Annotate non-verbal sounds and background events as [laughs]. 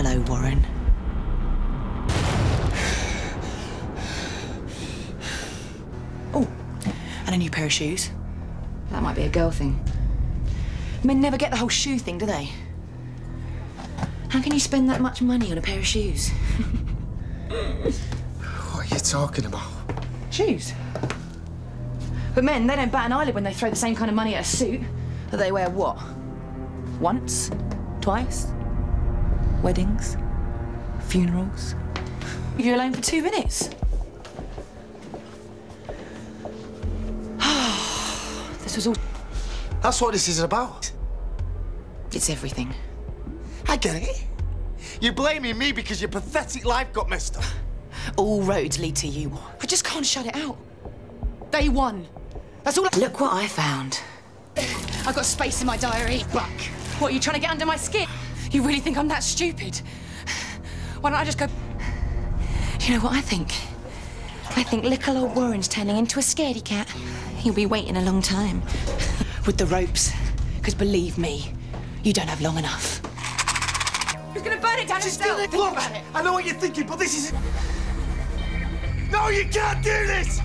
Hello, Warren. Oh, and a new pair of shoes. That might be a girl thing. Men never get the whole shoe thing, do they? How can you spend that much money on a pair of shoes? [laughs] What are you talking about? Shoes. But men, they don't bat an eyelid when they throw the same kind of money at a suit that they wear what? Once? Twice? Weddings? Funerals? You're alone for two minutes. [sighs] this was all. That's what this is about. It's everything. I get it. You're blaming me because your pathetic life got messed up. All roads lead to you. I just can't shut it out. Day one. That's all. I... Look what I found. I've got space in my diary. Back. What, are you trying to get under my skin? You really think I'm that stupid? Why don't I just go... You know what I think? I think little old Warren's turning into a scaredy cat. He'll be waiting a long time. With the ropes. Because believe me, you don't have long enough. He's gonna burn it down Just himself. do it. Look, I know what you're thinking, but this is. No, you can't do this!